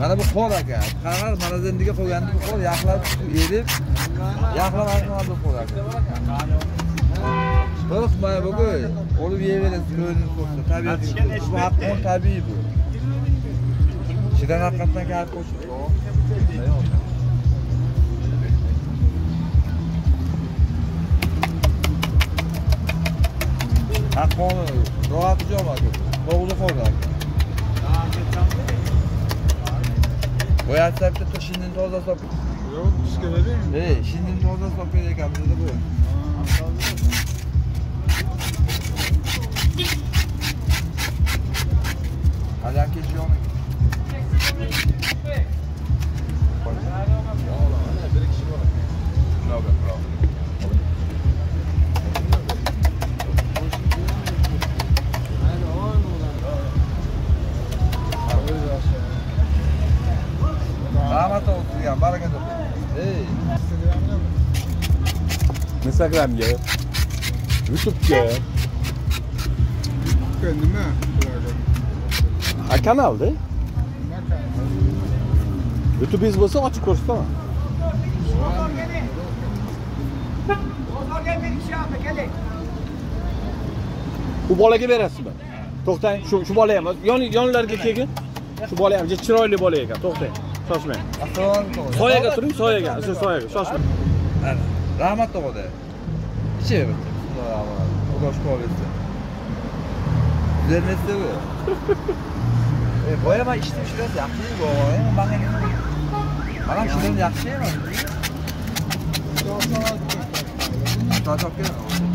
mana bu qo'l aka. Qag'ar marazendiga qo'ygandik bu qo'l yaxlab erib yaxlab mana bu qo'l aka. Qo'rqma bugun olib yeyverasiz ko'nglingiz qo'rqsa tabiat bu haqqon tabiiy bu. Ichidan haqiqatdan kalb qo'shib haqqoni ro'yxati jo'm aka qo'l aka Boyatsa bitta shinni toza sop. Yo'q, tushga bering. Ey, shinni toza sop ekan bizda bu. Rahmat ya, baraka toping. Ey. Instagramga, YouTube'ga, Nima? bularga? a kanalda. Nima kanal? YouTube'ingiz bo'lsa ochib ko'rsataman. U bolaga berasizmi? To'xtang, shu shu bola ham yon yonlarga kelgin. Shu bola ham chiroyli bola ekan. To'xtang, shoshmang. Soyaga turing, soyaga, siz soyaga, shoshmang. Ana, rahmat o'g'li. Ichi shukr etsin. Üzerinizde bu. E, boyama içtim şurası yaxshi bu. Bana Bana şuradan yaxshi emas. Daha çok gelin.